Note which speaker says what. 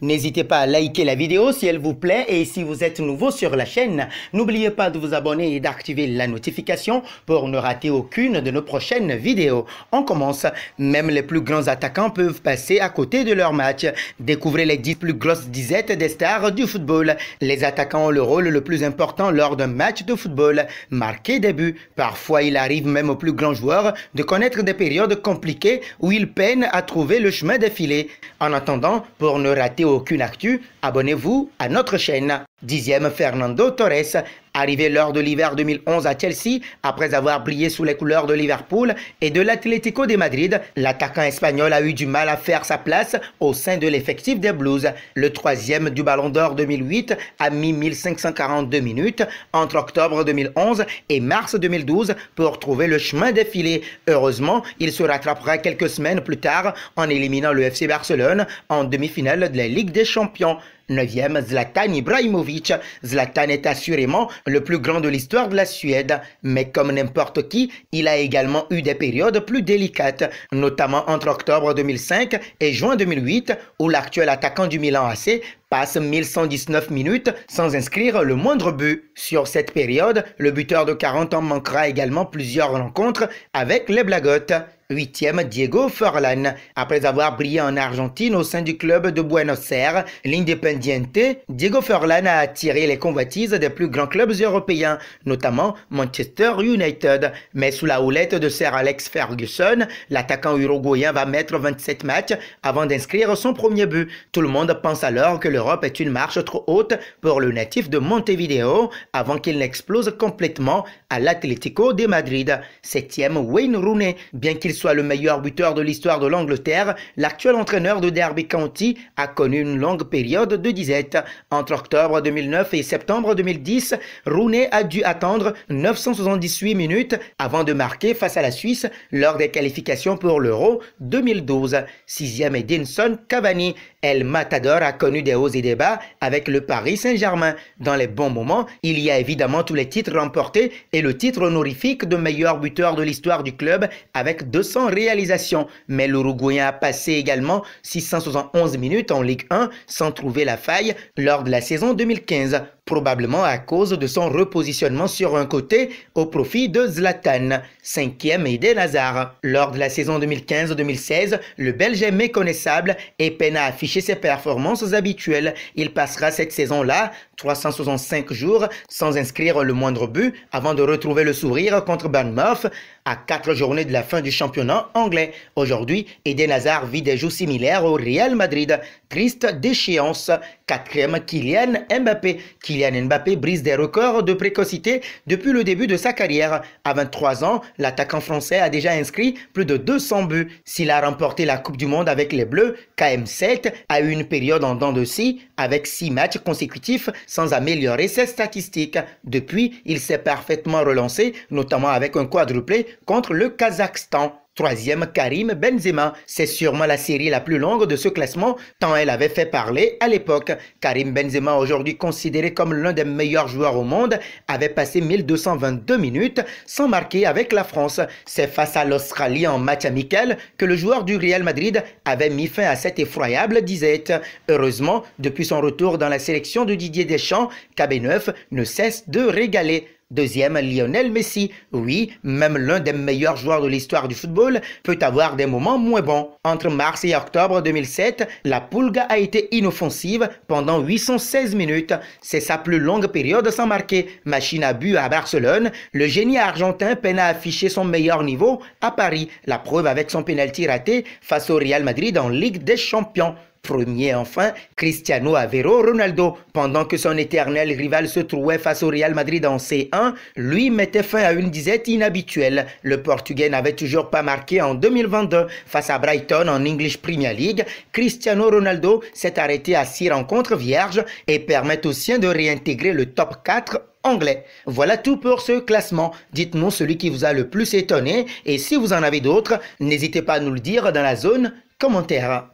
Speaker 1: N'hésitez pas à liker la vidéo si elle vous plaît et si vous êtes nouveau sur la chaîne, n'oubliez pas de vous abonner et d'activer la notification pour ne rater aucune de nos prochaines vidéos. On commence. Même les plus grands attaquants peuvent passer à côté de leur match. Découvrez les 10 plus grosses disettes des stars du football. Les attaquants ont le rôle le plus important lors d'un match de football. Marquer des buts. Parfois, il arrive même aux plus grands joueurs de connaître des périodes compliquées où ils peinent à trouver le chemin défilé. En attendant, pour ne rater aucune actu, abonnez-vous à notre chaîne. Dixième Fernando Torres, arrivé lors de l'hiver 2011 à Chelsea, après avoir brillé sous les couleurs de Liverpool et de l'Atlético de Madrid, l'attaquant espagnol a eu du mal à faire sa place au sein de l'effectif des Blues. Le troisième du Ballon d'Or 2008 a mis 1542 minutes entre octobre 2011 et mars 2012 pour trouver le chemin défilé. Heureusement, il se rattrapera quelques semaines plus tard en éliminant le FC Barcelone en demi-finale de la Ligue des Champions. 9e, Zlatan Ibrahimovic. Zlatan est assurément le plus grand de l'histoire de la Suède, mais comme n'importe qui, il a également eu des périodes plus délicates, notamment entre octobre 2005 et juin 2008, où l'actuel attaquant du Milan AC passe 1119 minutes sans inscrire le moindre but. Sur cette période, le buteur de 40 ans manquera également plusieurs rencontres avec les Blagottes. Huitième, Diego Forlan. Après avoir brillé en Argentine au sein du club de Buenos Aires, l'Independiente, Diego Forlan a attiré les convoitises des plus grands clubs européens, notamment Manchester United. Mais sous la houlette de Sir Alex Ferguson, l'attaquant uruguayen va mettre 27 matchs avant d'inscrire son premier but. Tout le monde pense alors que l'Europe est une marche trop haute pour le natif de Montevideo avant qu'il n'explose complètement à l'Atlético de Madrid. Septième, Wayne Rooney. Bien qu'il soit le meilleur buteur de l'histoire de l'Angleterre, l'actuel entraîneur de Derby County a connu une longue période de disette. Entre octobre 2009 et septembre 2010, Rooney a dû attendre 978 minutes avant de marquer face à la Suisse lors des qualifications pour l'Euro 2012. Sixième Edinson Cavani. El Matador a connu des hauts et des bas avec le Paris Saint-Germain. Dans les bons moments, il y a évidemment tous les titres remportés et le titre honorifique de meilleur buteur de l'histoire du club avec 200 réalisations. Mais l'Uruguayen a passé également 671 minutes en Ligue 1 sans trouver la faille lors de la saison 2015 probablement à cause de son repositionnement sur un côté au profit de Zlatan, cinquième Eden Hazard. Lors de la saison 2015-2016, le Belge est méconnaissable et peine à afficher ses performances habituelles. Il passera cette saison-là 365 jours sans inscrire le moindre but avant de retrouver le sourire contre Bournemouth à quatre journées de la fin du championnat anglais. Aujourd'hui, Eden Hazard vit des jours similaires au Real Madrid. Triste déchéance. Quatrième, Kylian Mbappé. Kylian Mbappé brise des records de précocité depuis le début de sa carrière. À 23 ans, l'attaquant français a déjà inscrit plus de 200 buts. S'il a remporté la Coupe du Monde avec les Bleus, KM7 a eu une période en dents de scie avec 6 matchs consécutifs sans améliorer ses statistiques. Depuis, il s'est parfaitement relancé, notamment avec un quadruplé contre le Kazakhstan. Troisième, Karim Benzema. C'est sûrement la série la plus longue de ce classement, tant elle avait fait parler à l'époque. Karim Benzema, aujourd'hui considéré comme l'un des meilleurs joueurs au monde, avait passé 1222 minutes sans marquer avec la France. C'est face à l'Australie en match amical que le joueur du Real Madrid avait mis fin à cette effroyable disette. Heureusement, depuis son retour dans la sélection de Didier Deschamps, KB9 ne cesse de régaler. Deuxième, Lionel Messi. Oui, même l'un des meilleurs joueurs de l'histoire du football peut avoir des moments moins bons. Entre mars et octobre 2007, la Pulga a été inoffensive pendant 816 minutes. C'est sa plus longue période sans marquer. Machine à but à Barcelone, le génie argentin peine à afficher son meilleur niveau à Paris. La preuve avec son penalty raté face au Real Madrid en Ligue des Champions. Premier enfin, Cristiano Avero Ronaldo. Pendant que son éternel rival se trouvait face au Real Madrid en C1, lui mettait fin à une disette inhabituelle. Le Portugais n'avait toujours pas marqué en 2022 face à Brighton en English Premier League. Cristiano Ronaldo s'est arrêté à six rencontres vierges et permet aux siens de réintégrer le top 4 anglais. Voilà tout pour ce classement. Dites-nous celui qui vous a le plus étonné et si vous en avez d'autres, n'hésitez pas à nous le dire dans la zone commentaire.